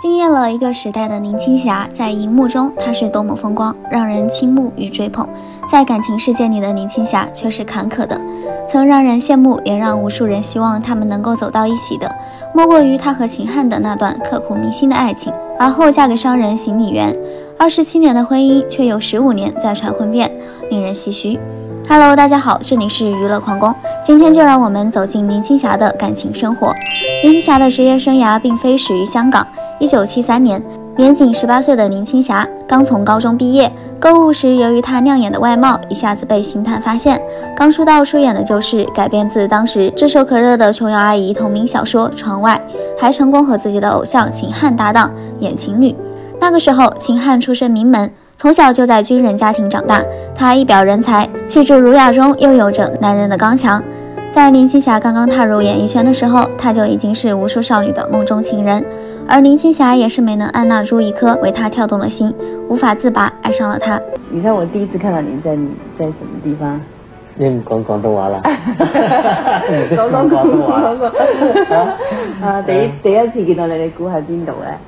惊艳了一个时代的林青霞，在荧幕中她是多么风光，让人倾慕与追捧；在感情世界里的林青霞却是坎坷的，曾让人羡慕，也让无数人希望他们能够走到一起的，莫过于她和秦汉的那段刻骨铭心的爱情。而后嫁给商人行李员，二十七年的婚姻却有十五年在传婚变，令人唏嘘。Hello，大家好，这里是娱乐狂宫，今天就让我们走进林青霞的感情生活。林青霞的职业生涯并非始于香港。一九七三年，年仅十八岁的林青霞刚从高中毕业，购物时由于她亮眼的外貌，一下子被星探发现。刚出道出演的就是改编自当时炙手可热的琼瑶阿姨同名小说《窗外》，还成功和自己的偶像秦汉搭档演情侣。那个时候，秦汉出身名门。从小就在军人家庭长大，他一表人才，气质儒雅中又有着男人的刚强。在林青霞刚刚踏入演艺圈的时候，他就已经是无数少女的梦中情人，而林青霞也是没能按捺住一颗为他跳动的心，无法自拔，爱上了他。你看我第一次看到你在你在什么地方？你唔講廣東話啦？講講講講講啊！第一第一次見到你，你估喺邊度咧？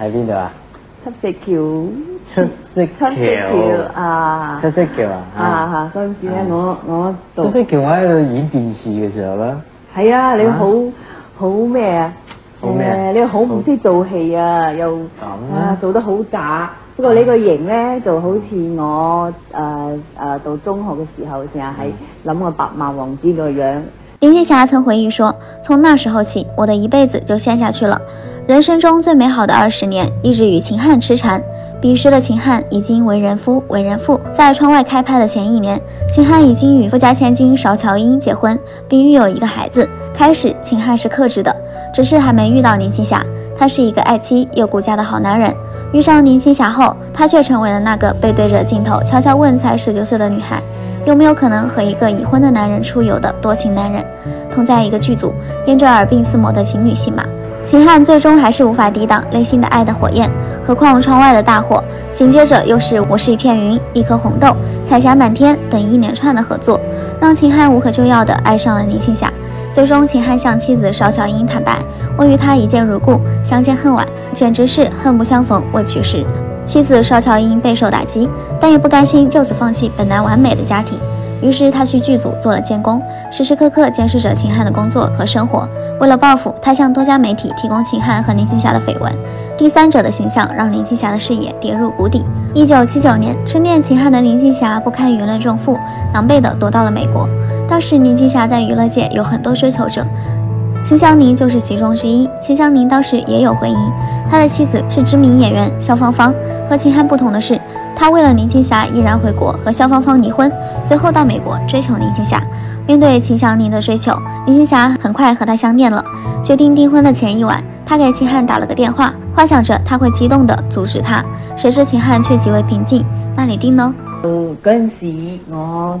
喺邊度啊？七色橋。七色橋啊！七色橋啊！啊嚇！嗰陣時咧，我我七色橋我喺度演電視嘅時候啦。係啊！你好好咩啊？好咩？你好唔識做戲啊？又啊做得好渣。不過呢個型咧就好似我誒誒到中學嘅時候，成日喺諗個白馬王子個樣。林青霞曾回忆說：“從那時候起，我的一輩子就陷下去了。人生中最美好的二十年，一直與秦漢痴纏。”彼時的秦漢已經為人夫、為人父。在窗外開拍的前一年，秦漢已經與富家千金邵巧英結婚，並育有一個孩子。開始，秦漢是克制的，只是还没遇到林青霞。他是一个爱妻又顾家的好男人。遇上林青霞后，他却成为了那个背对着镜头悄悄问才十九岁的女孩，有没有可能和一个已婚的男人出游的多情男人，同在一个剧组演着耳鬓厮磨的情侣戏码。秦汉最终还是无法抵挡内心的爱的火焰，何况窗外的大火，紧接着又是我是一片云，一颗红豆，彩霞满天等一连串的合作，让秦汉无可救药的爱上了林青霞。最终，秦汉向妻子邵乔英坦白，我与她一见如故，相见恨晚，简直是恨不相逢未娶時。妻子邵乔英备受打击，但也不甘心就此放弃本来完美的家庭。于是他去剧组做了监工，时时刻刻监视着秦汉的工作和生活。为了报复，他向多家媒体提供秦汉和林青霞的绯闻，第三者的形象让林青霞的事业跌入谷底。一九七九年，痴恋秦汉的林青霞不堪舆论重负，狼狈地躲到了美国。当时林青霞在娱乐界有很多追求者，秦祥林就是其中之一。秦祥林当时也有婚姻，他的妻子是知名演员肖芳芳。和秦汉不同的是，他为了林青霞毅然回国和肖芳芳离婚。随后到美国追求林青霞，面对秦祥林的追求，林青霞很快和他相恋了。决定订婚的前一晚，他给秦汉打了个电话，幻想着他会激动地阻止他，谁知秦汉却极为平静。那你定呢？嗰陣時我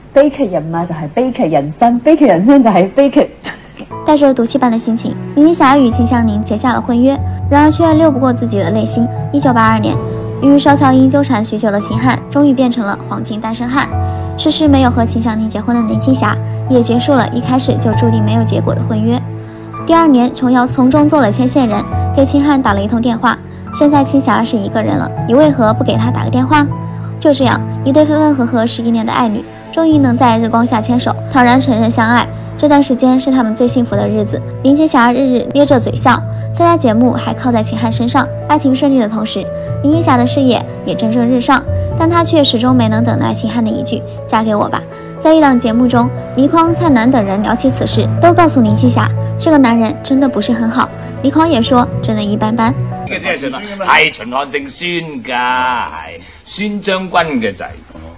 悲剧人物就係悲剧人生，悲剧人生就系悲剧。带着賭氣般的心情，林青霞与秦祥林结下了婚约，然而却拗不过自己的内心。一九八二年。与邵乔英纠缠许久的秦汉，终于变成了黄金单身漢。遲遲沒有和秦祥林结婚的林青霞，也结束了一开始就注定没有结果的婚约。第二年，琼瑶从中做了牵线人，给秦汉打了一通电话：“现在青霞是一个人了，你为何不给他打个电话？就这样，一对分分合合十一年的爱侣，終於能在日光下牵手，坦然承認相愛。這段時間是他們最幸福的日子。林青霞日日咧着嘴笑，参加節目還靠在秦漢身上。愛情順利的同時，林青霞的事业也蒸蒸日上，但她卻始終沒能等待秦漢的一句“嫁給我吧”。在一檔節目中，倪匡、蔡瀾等人聊起此事，都告訴林青霞，這個男人真的不是很好。倪匡也說，真的一般般。係秦漢姓孫噶，係孫將軍嘅仔。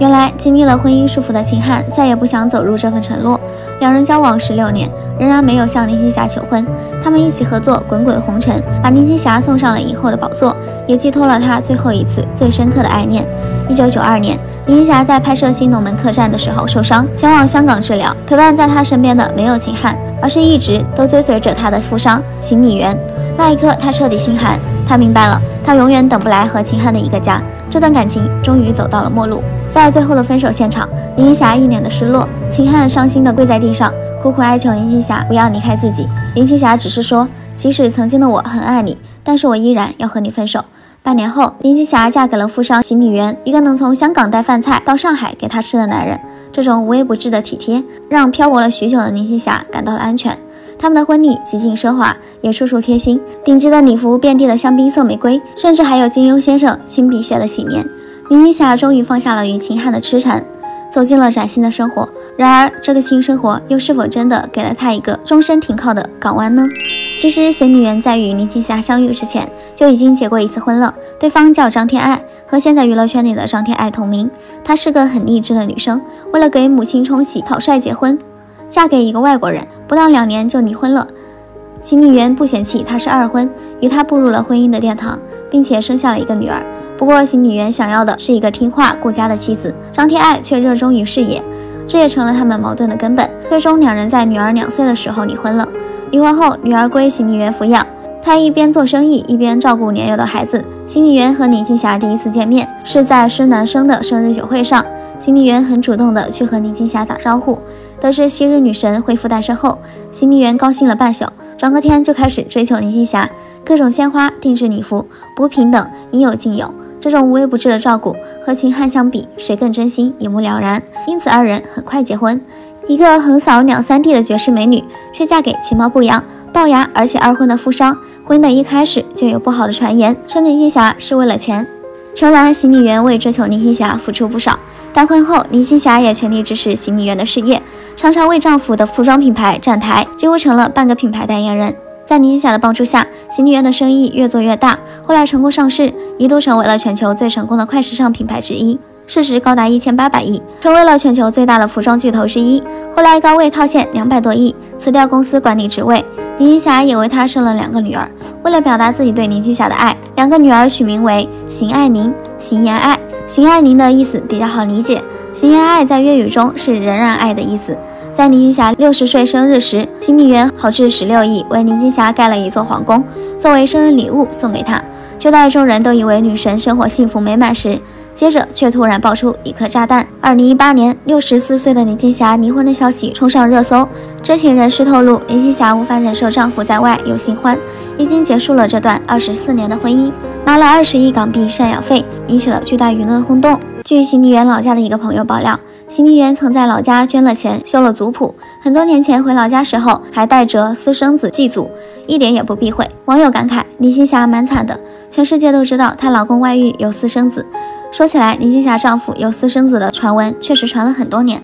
原来经历了婚姻束缚的秦汉再也不想走入这份承诺，两人交往十六年，仍然没有向林青霞求婚。他们一起合作《滚滚红尘》，把林青霞送上了影后的宝座，也寄托了她最后一次最深刻的爱念。一九九二年，林青霞在拍摄《新龙门客栈》的时候受伤，前往香港治疗。陪伴在她身边的没有秦汉，而是一直都追随着她的富商邢米元。那一刻，她彻底心寒，她明白了，她永远等不来和秦汉的一个家。这段感情终于走到了末路。在最后的分手现场，林青霞一脸的失落，秦汉伤心的跪在地上，苦苦哀求林青霞不要离开自己。林青霞只是说，即使曾经的我很爱你，但是我依然要和你分手。半年后，林青霞嫁给了富商邢米元，一个能从香港带饭菜到上海给她吃的男人。这种无微不至的体贴，让漂泊了许久的林青霞感到了安全。他们的婚礼极尽奢华，也处处贴心，顶级的礼服遍地的香槟色玫瑰，甚至还有金庸先生亲笔写的喜年。林青霞终于放下了与秦汉的痴缠，走进了崭新的生活。然而，这个新生活又是否真的给了她一个终身停靠的港湾呢？其实，邢米元在与林青霞相遇之前就已经结过一次婚了，对方叫张天爱，和现在娱乐圈里的张天爱同名。她是个很励志的女生，为了给母亲冲喜草率结婚，嫁给一个外国人，不到两年就离婚了。行李员不嫌弃她是二婚，与她步入了婚姻的殿堂，并且生下了一个女儿。不过行李员想要的是一个听话顾家的妻子，张天爱却热衷于事业，这也成了他们矛盾的根本。最终，两人在女儿两岁的时候离婚了。离婚后，女儿归行李员抚养，他一边做生意，一边照顾年幼的孩子。行李员和林青霞第一次见面是在施南生的生日酒会上，行李员很主动地去和林青霞打招呼。得知昔日女神恢復單身后，行李员高兴了半宿，转个天就开始追求林青霞，各种鲜花、定制礼服，补品等，应有尽有。这种无微不至的照顾和秦汉相比，谁更真心一目了然。因此，二人很快结婚。一个横扫两三地的绝世美女，却嫁给其貌不扬、龅牙而且二婚的富商。婚的一开始就有不好的传言，称林青霞是为了钱。诚然，邢米元為追求林青霞付出不少，但婚后林青霞也全力支持邢李媛的事业，常常为丈夫的服装品牌站台，几乎成了半个品牌代言人。在林青霞的帮助下，邢李媛的生意越做越大，后来成功上市，一度成为了全球最成功的快时尚品牌之一，市值高达一千八百亿，成为了全球最大的服装巨头之一。后来高位套现两百多亿，辞掉公司管理职位。林青霞也为他生了两个女儿。为了表达自己对林青霞的爱，两个女儿取名为邢愛寧、邢妍爱。邢愛寧的意思比较好理解，邢爱爱在粤语中是仍然爱的意思。在林青霞六十岁生日时，邢米元豪掷十六亿为林青霞盖了一座皇宫，作为生日礼物送给她。就在众人都以为女神生活幸福美满时，接着却突然爆出一颗炸弹。二零一八年，六十四岁的林青霞离婚的消息冲上热搜。知情人士透露，林青霞无法忍受丈夫在外有新欢，已经结束了这段二十四年的婚姻，花了二十亿港币赡养费，引起了巨大舆论轰动。据邢米元老家的一个朋友爆料。邢米元曾在老家捐了钱修了族谱，很多年前回老家时候还带着私生子祭祖，一点也不避讳。网友感慨：林青霞蛮惨的，全世界都知道她老公外遇有私生子。说起来，林青霞丈夫有私生子的传闻确实传了很多年。